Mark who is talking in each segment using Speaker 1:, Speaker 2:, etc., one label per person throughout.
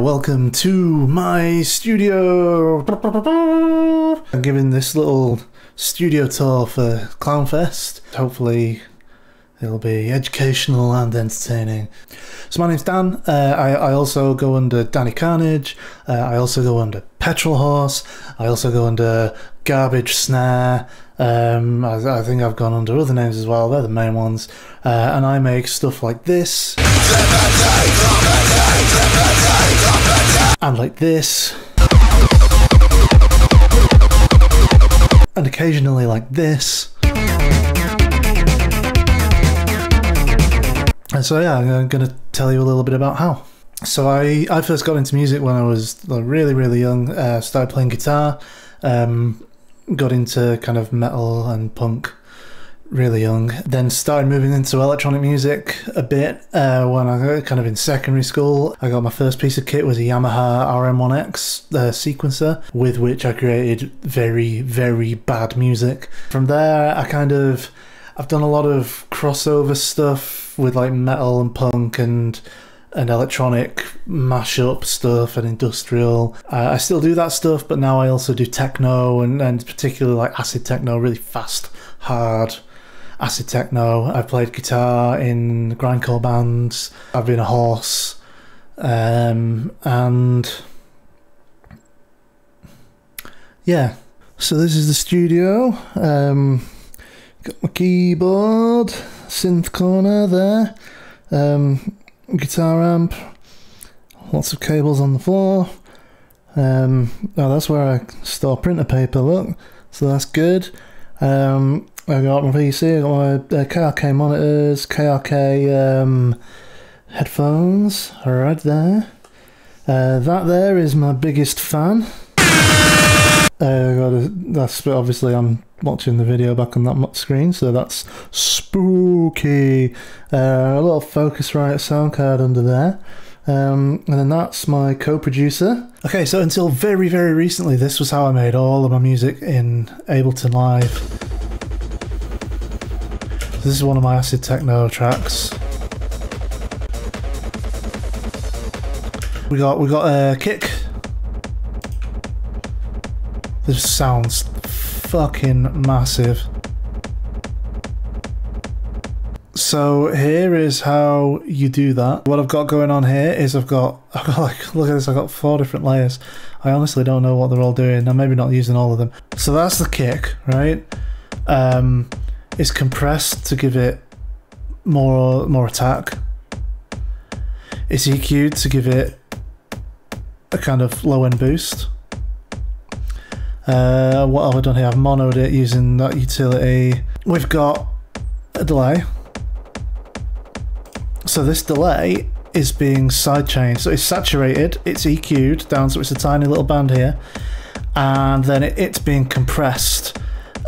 Speaker 1: Welcome to my studio. I'm giving this little studio tour for Clownfest. Hopefully, it'll be educational and entertaining. So, my name's Dan. Uh, I, I, also go under Danny Carnage. Uh, I also go under Petrol Horse. I also go under Garbage Snare. Um, I, I, think I've gone under other names as well. They're the main ones. Uh, and I make stuff like this. And like this. And occasionally like this. And so yeah, I'm going to tell you a little bit about how. So I, I first got into music when I was really, really young. Uh, started playing guitar. Um, got into kind of metal and punk really young. Then started moving into electronic music a bit uh, when I got kind of in secondary school. I got my first piece of kit was a Yamaha RM1X uh, sequencer with which I created very very bad music. From there, I kind of I've done a lot of crossover stuff with like metal and punk and and electronic mashup stuff and industrial. Uh, I still do that stuff, but now I also do techno and, and particularly like acid techno, really fast, hard acid techno. I've played guitar in grindcore bands. I've been a horse, um, and yeah. So this is the studio. Um, got my keyboard, synth corner there. Um, guitar amp, lots of cables on the floor. Um, oh, that's where I store printer paper. Look, so that's good. Um, I got my PC, got my uh, KRK monitors, KRK um, headphones, right there. Uh, that there is my biggest fan. Uh, that's obviously I'm watching the video back on that screen, so that's spooky. Uh, a little Focusrite sound card under there. Um, and then that's my co-producer. Okay, so until very, very recently, this was how I made all of my music in Ableton Live. This is one of my acid techno tracks. We got we got a kick. This sounds fucking massive. So here is how you do that. What I've got going on here is I've got, I've got like, look at this, I've got four different layers. I honestly don't know what they're all doing. I'm maybe not using all of them. So that's the kick, right? Um, it's compressed to give it more more attack. It's EQ'd to give it a kind of low end boost. Uh, what have I done here? I've monoed it using that utility. We've got a delay. So this delay is being sidechained. So it's saturated, it's EQ'd down, so it's a tiny little band here. And then it, it's being compressed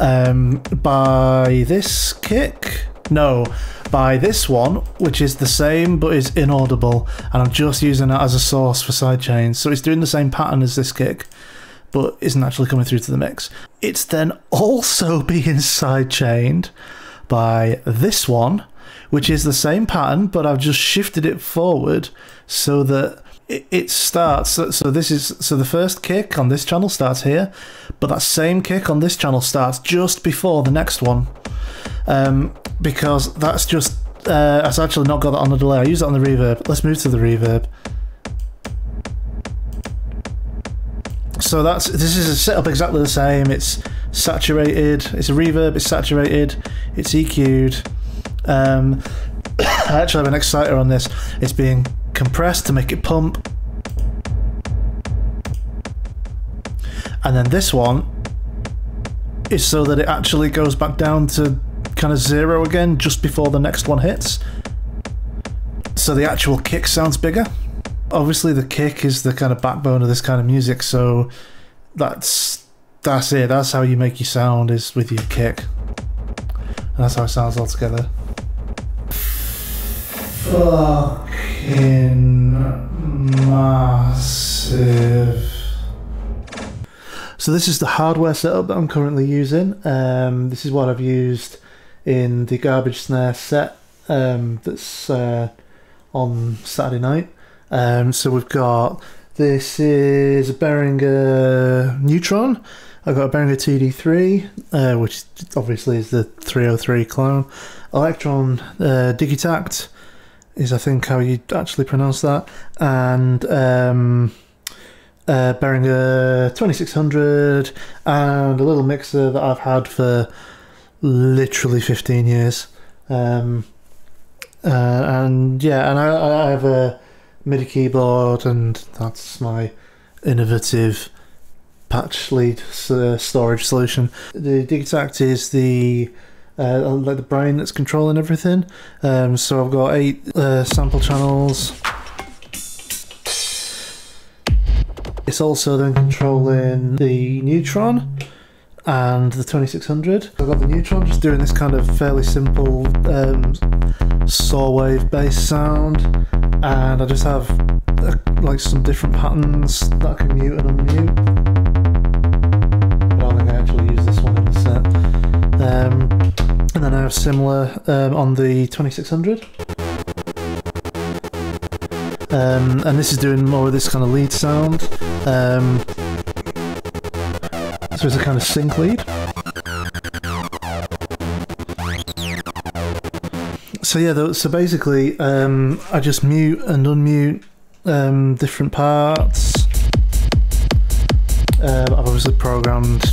Speaker 1: um, by this kick. No, by this one, which is the same but is inaudible. And I'm just using it as a source for sidechains. So it's doing the same pattern as this kick but isn't actually coming through to the mix. It's then also being sidechained by this one, which is the same pattern, but I've just shifted it forward so that it, starts. So, this is so the first kick on this channel starts here, but that same kick on this channel starts just before the next one, um, because that's just. Uh, I've actually not got that on the delay. I use it on the reverb. Let's move to the reverb. So that's this is set up exactly the same. It's saturated. It's a reverb. It's saturated. It's EQ'd. Um, I actually have an exciter on this. It's being compressed to make it pump. And then this one is so that it actually goes back down to kind of zero again just before the next one hits. So the actual kick sounds bigger obviously the kick is the kind of backbone of this kind of music, so that's that's it. That's how you make your sound is with your kick. And that's how it sounds altogether. Fucking massive. So this is the hardware setup that I'm currently using. Um, this is what I've used in the garbage snare set um, that's uh, on Saturday night. Um, so we've got This is a Behringer Neutron. I've got a Behringer TD3, uh, which obviously is the 303 clone. Elektron uh, Digitakt is, I think, how you actually pronounce that. And um, uh, Behringer 2600, and a little mixer that I've had for literally 15 years. Um, uh, and yeah, and I, I have a MIDI keyboard, and that's my innovative patch lead uh, storage solution. The Digitakt is the uh, like the brain that's controlling everything. Um, so I've got eight uh, sample channels. It's also then controlling the neutron and the 2600. I've got the neutron just doing this kind of fairly simple um, saw wave bass sound, and I just have uh, like some different patterns that I can mute and unmute. I don't think I actually use this one in the set. Um, and then I have similar um, on the 2600. Um, and this is doing more of this kind of lead sound. Um, so it's a kind of sync lead. So yeah, so basically, um, I just mute and unmute um, different parts. Uh, I've obviously programmed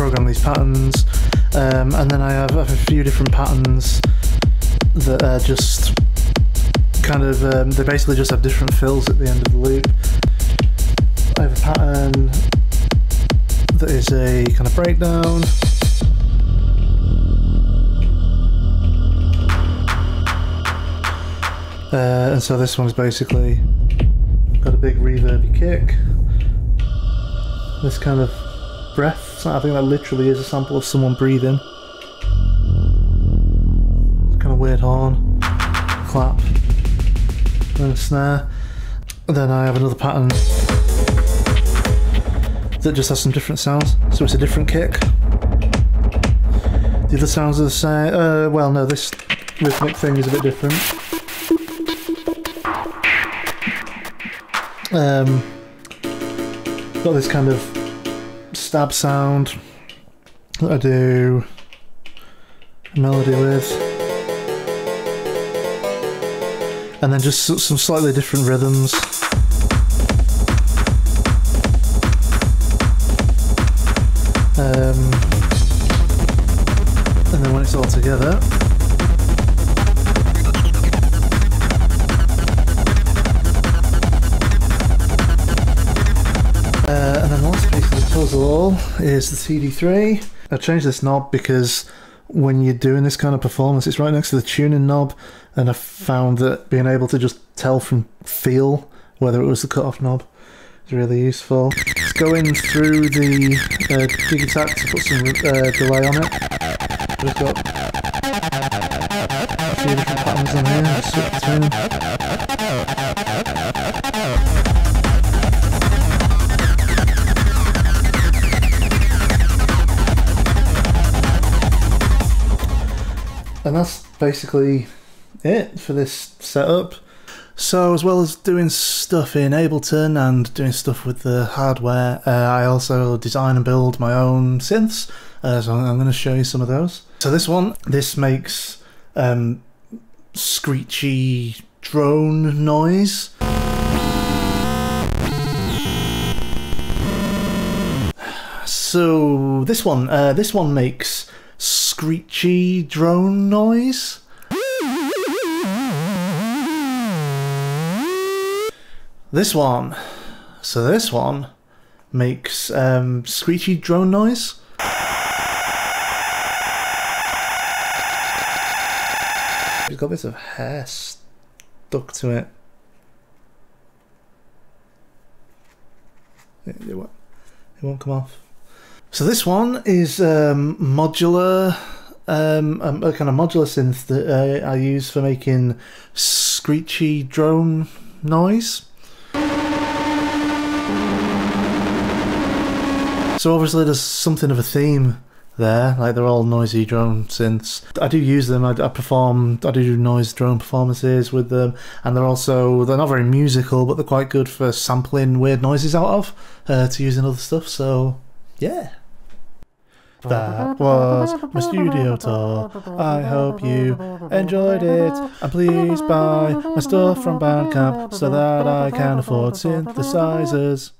Speaker 1: program these patterns, um, and then I have, I have, a few different patterns that are just kind of um, they basically just have different fills at the end of the loop. I have a pattern that is a kind of breakdown. Uh, and so this one's basically got a big reverby kick. This kind of breath, I think that literally is a sample of someone breathing. It's kind of weird horn, clap, and a snare. Then I have another pattern that just has some different sounds. So it's a different kick. The other sounds are the same. Uh, well, no, this rhythmic thing is a bit different. Um, got this kind of stab sound that I do melody with. And then just some slightly different rhythms. Um, and then when it's all together, and the last piece of the puzzle is the TD3. I changed this knob because when you're doing this kind of performance, it's right next to the tuning knob, and I found that being able to just tell from feel whether it was the cut-off knob is really useful. Going through the uh, Digitakt to put some uh, delay on it. We've got a few different patterns on here, switch between. And that's basically it for this setup. So, as well as doing stuff in Ableton and doing stuff with the hardware, uh, I also design and build my own synths. Uh, so, I'm going to show you some of those. So, this one, this makes um, screechy drone noise. So, this one, uh, this one makes screechy drone noise. This one. So this one makes um, screechy drone noise. It's got bits of hair stuck to it. It, it, won't, it won't come off. So this one is um, modular, um, a, kind of modular synth that uh, I use for making screechy drone noise. So obviously there's something of a theme there. Like they're all noisy drone synths. I do use them. I, I perform. I do noise drone performances with them, and they're also they're not very musical, but they're quite good for sampling weird noises out of uh, to use in other stuff. So yeah. That was my studio tour. I hope you enjoyed it. And please buy my stuff from Bandcamp so that I can afford synthesizers.